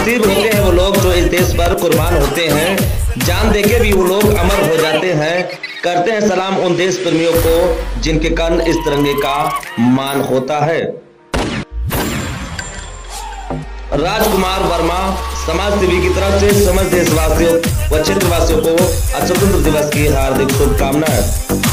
नसीब होते हैं वो लोग जो इस देश पर कुर्बान होते हैं। जान देके भी वो लोग अमर हो जाते हैं। करते हैं सलाम उन देश प्रेमियों को जिनके कारण इस तिरंगे का मान होता है। राजकुमार वर्मा, समाज सेवी की तरफ़ से समस्त देशवासियों व क्षेत्रवासियों को स्वतंत्र दिवस की हार्दिक शुभकामनाएँ।